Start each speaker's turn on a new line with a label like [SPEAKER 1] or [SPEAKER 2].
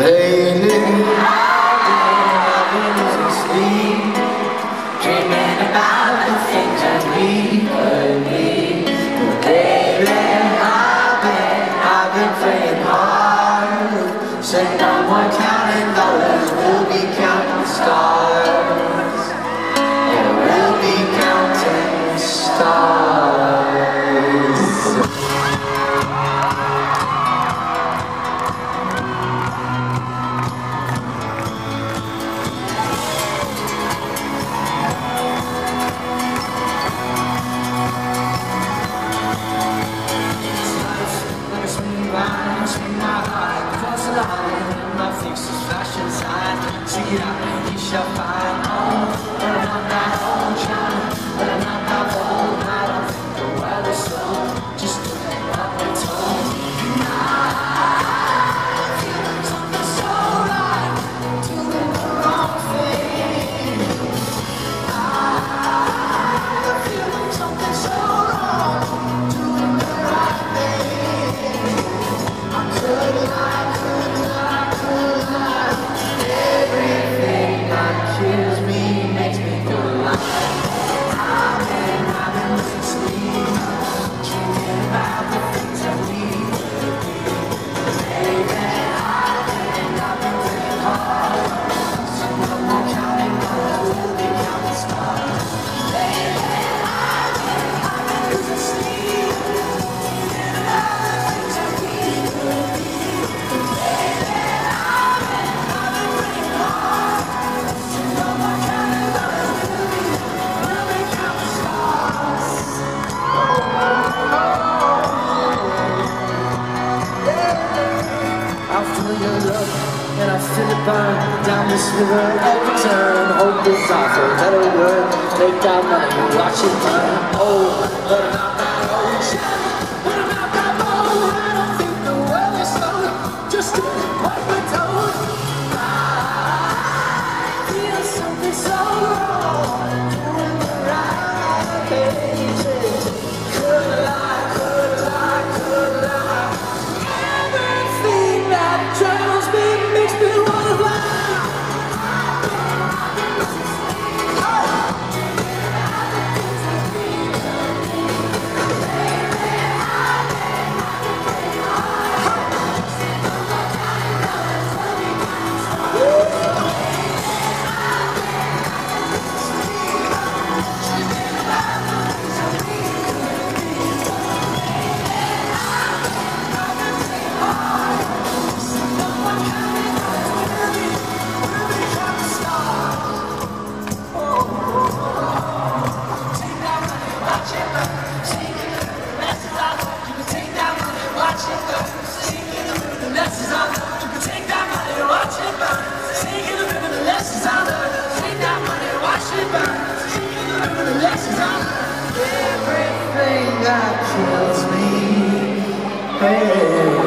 [SPEAKER 1] Hey. And my fixes flash inside. Seek it out, and you shall find home. And I'm not child. And I feel it burn down this river every turn Hope is off for a better word Make that money, watch it burn Oh, but that that? I don't think the world Just doing what we're told I feel something so wrong. that kills me. Hey.